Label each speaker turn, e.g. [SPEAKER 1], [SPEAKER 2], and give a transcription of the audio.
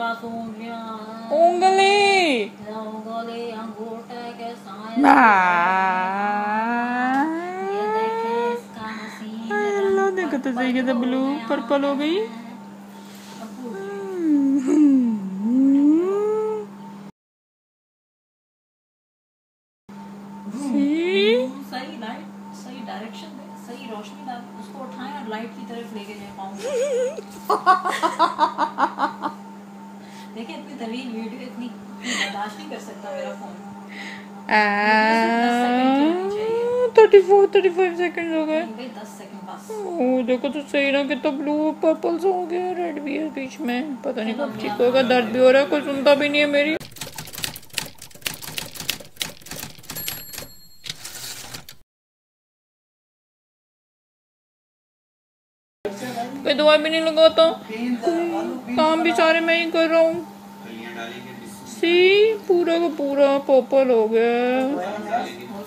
[SPEAKER 1] पास उंगलियाँ
[SPEAKER 2] उंगली।
[SPEAKER 1] उंगली अंगूठे के साए
[SPEAKER 2] ना
[SPEAKER 1] ये देखें
[SPEAKER 2] तो सही कहते ब्लू पर्पल हो गई।
[SPEAKER 1] सही लाइट सही डायरेक्शन दे सही रोशनी डाल उसको उठाएँ और लाइट की तरफ़ लेके जाए पाऊँ देखिए इतनी तवील वीडियो इतनी इतनी बर्दाश्त नहीं कर सकता मेरा phone
[SPEAKER 2] thirty four thirty five second हो गए।
[SPEAKER 1] भाई दस सेकंड बस।
[SPEAKER 2] ओ देखो तो सही ना कितना ब्लू पर्पल सा हो गया रेड भी है बीच में। पता नहीं कब ठीक होगा दर्द भी हो रहा है कोई सुनता भी नहीं है मेरी। कोई भी नहीं लगाता। काम भी सारे मैं ही कर रहा हूँ। सी पूरा का पूरा पर्पल हो गया।